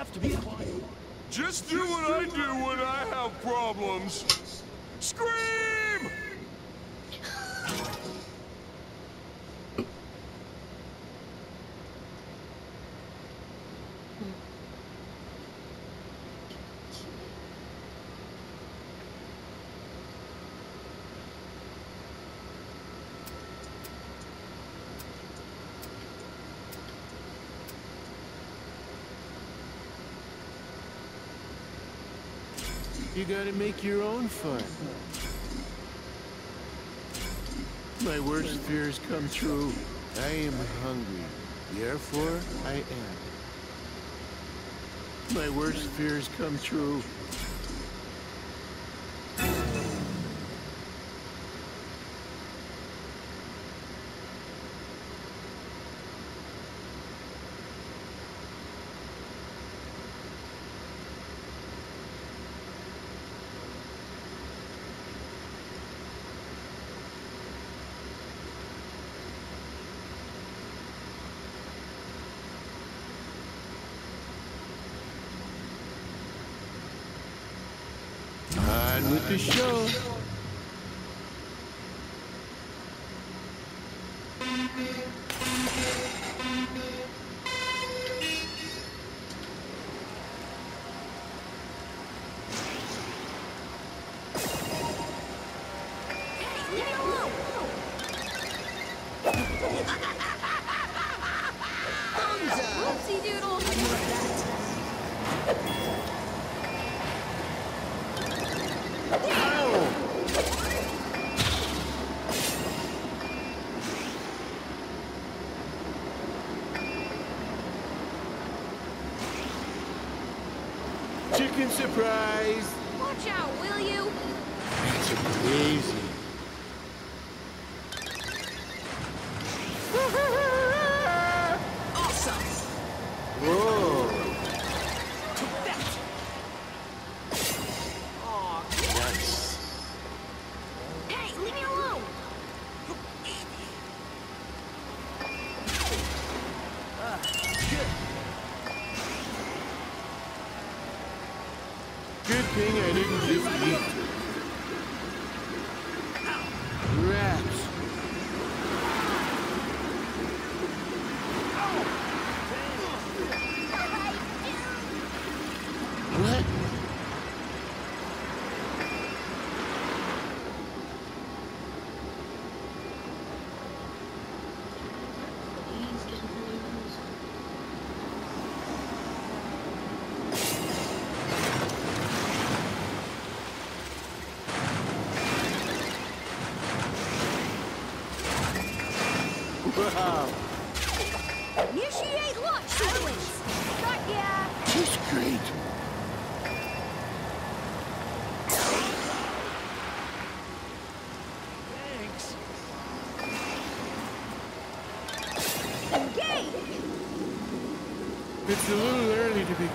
We have to be quiet. Just do what I do when I have problems. Scream! Hmm. You gotta make your own fun. My worst fears come true. I am hungry. Therefore, I am. My worst fears come true. On with the show. Chicken surprise. Watch out, will you? That's amazing.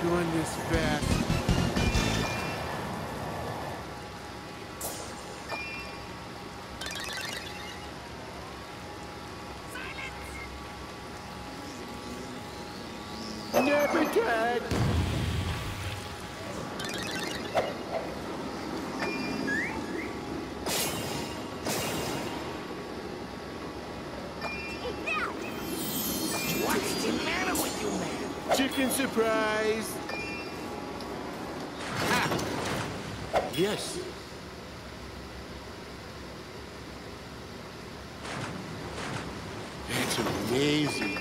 Going this fast. Chicken surprise! Ah! Yes. That's amazing.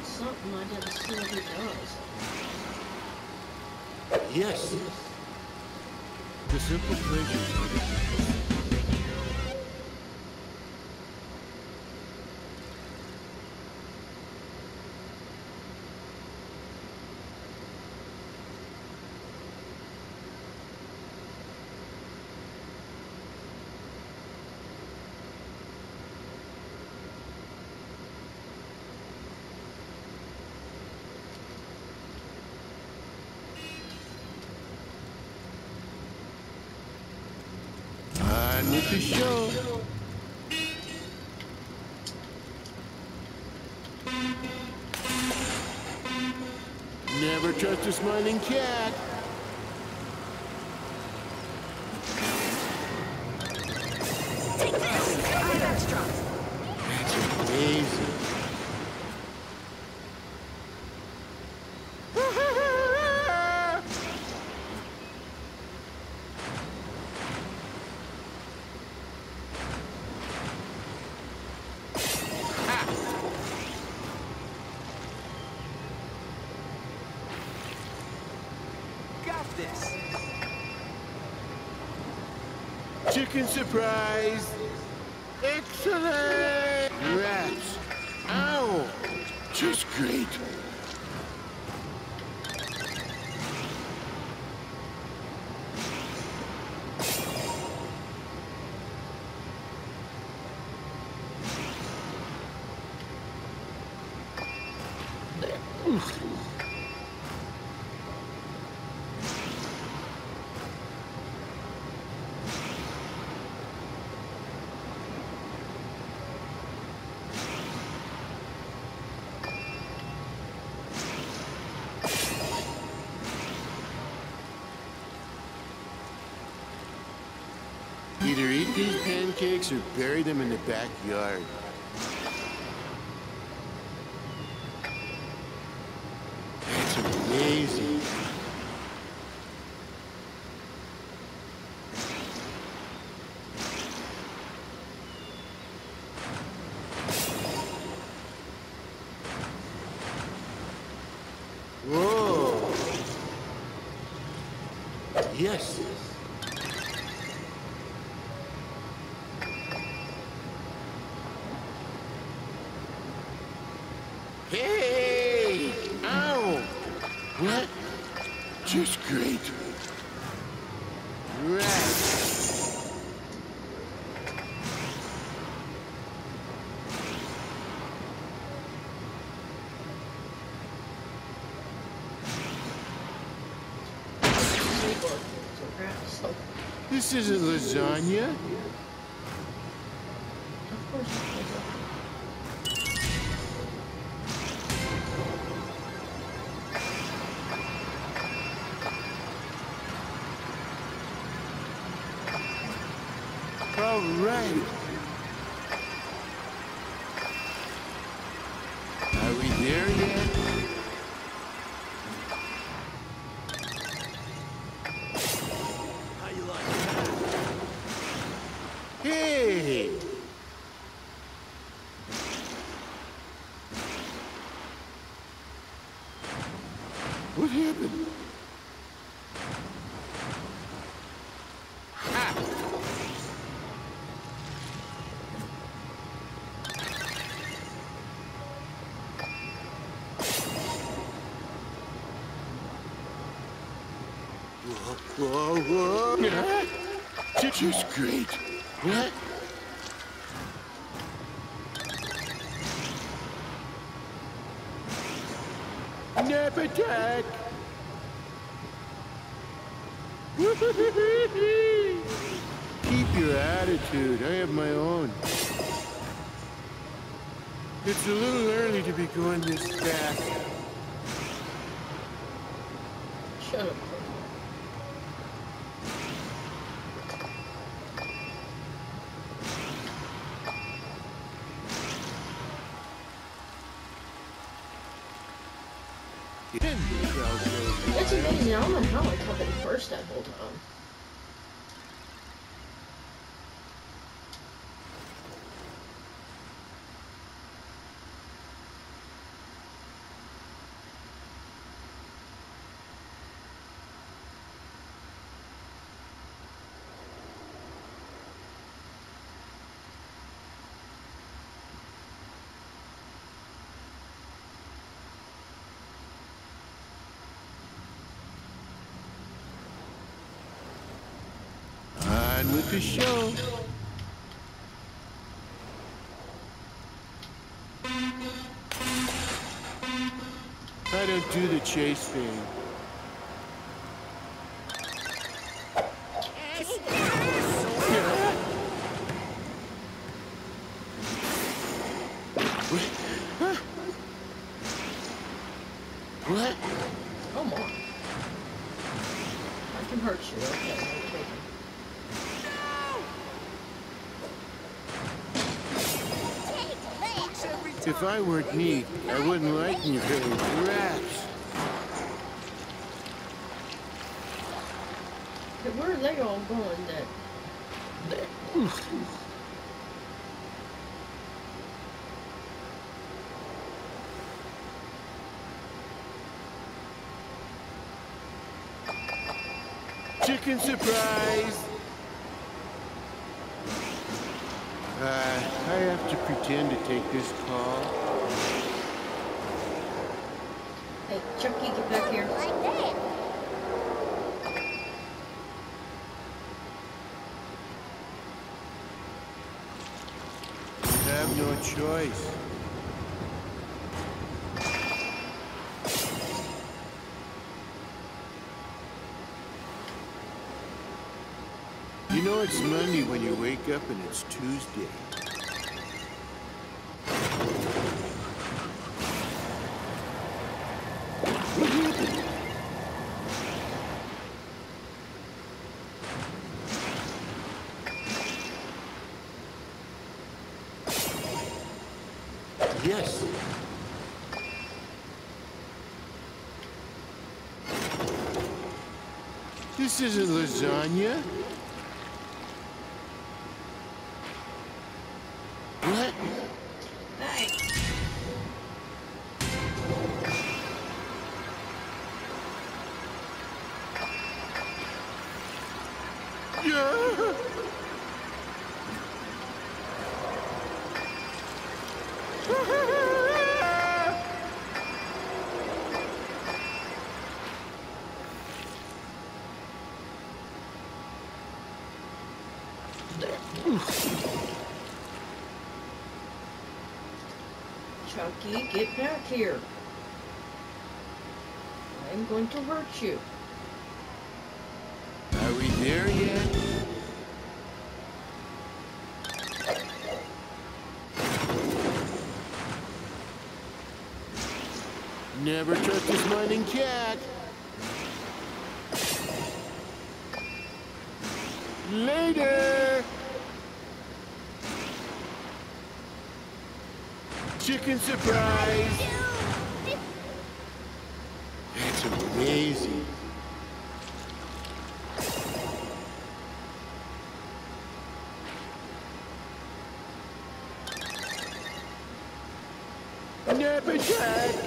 It's something I never see who does. Yes. The simple pleasures. Never trust a smiling cat. This. Chicken surprise! Excellent! Rats! Ow! Just great! These pancakes or bury them in the backyard. That's amazing. Whoa. Yes. Just great. Right. Skateboard. So crap. So, This isn't lasagna. Right. Are we there yet? How you like that? Hey! What happened? This is great. What? Nap attack! Keep your attitude. I have my own. It's a little early to be going this fast. Shut up. It's. I don't know how I covered first that time. The show. I don't do the chase thing. I can hurt you. Okay, no taking. If I weren't neat, I wouldn't like you very rats. Where are they all going then? Chicken surprise! Uh, I have to pretend to take this call. Hey, Chuckie, get back here. Like that. You have no choice. You know it's Monday when you wake up and it's Tuesday. Yes. This isn't lasagna. What? Chuckie, get back here. I'm going to hurt you. Are we there yet? Never trust a smiling cat. Later. Chicken surprise. That's amazing. Nap attack!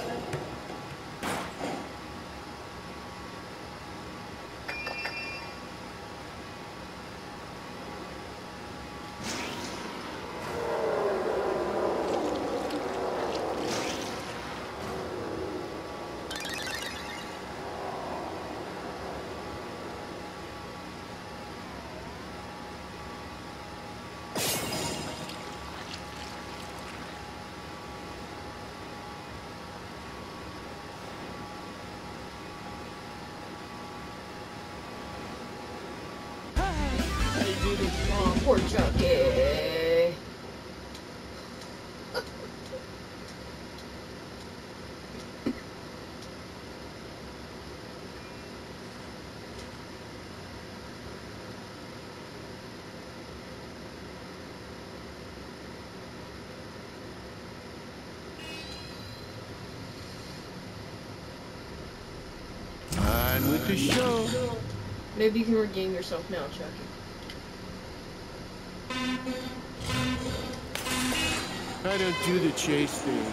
Chuckie. On with the show. Maybe you can regain yourself now, Chuckie. I don't do the chase thing.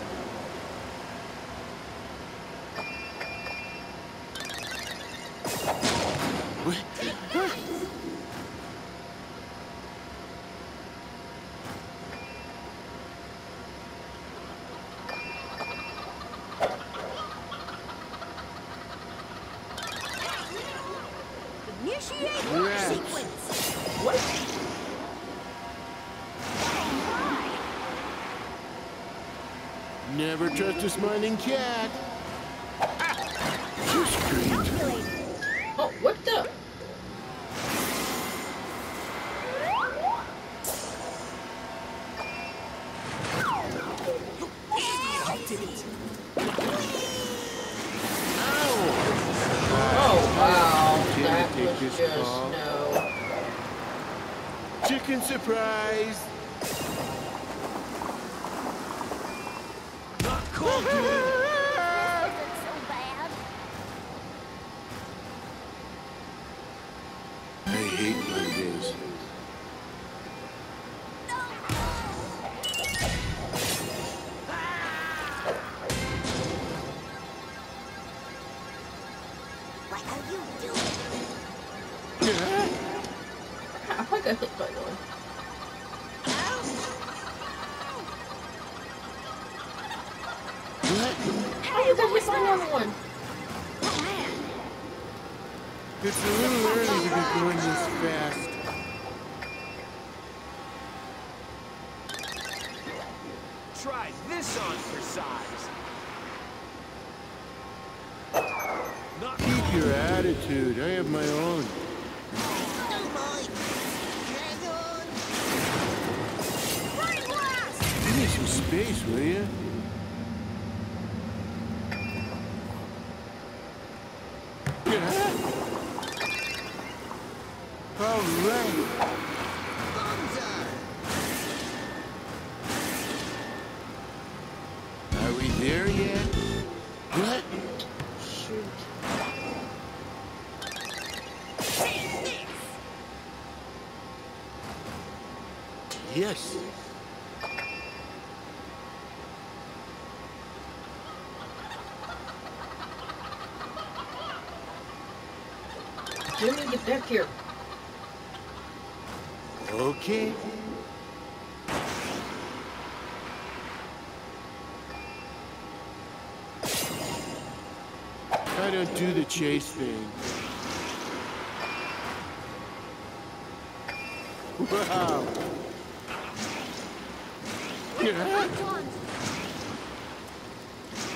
What? What? Initiate Rats. sequence. What? Never trust a smiling cat. Not This on for size. Not Keep your attitude. I have my own. Some space, will you? All right. There yet? What? Shoot. Yes. Let me get back here. Okay. Don't do the chase thing. Wow.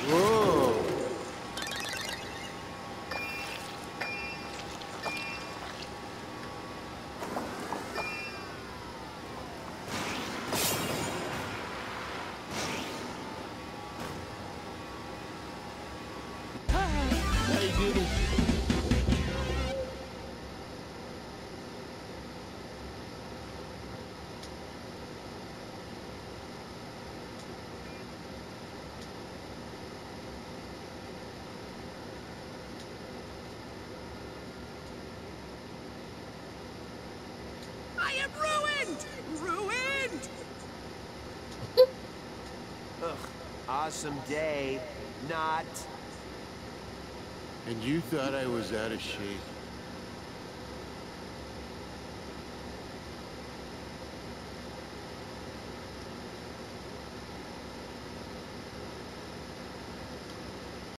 Whoa. Awesome day. Not. And you thought I was out of shape.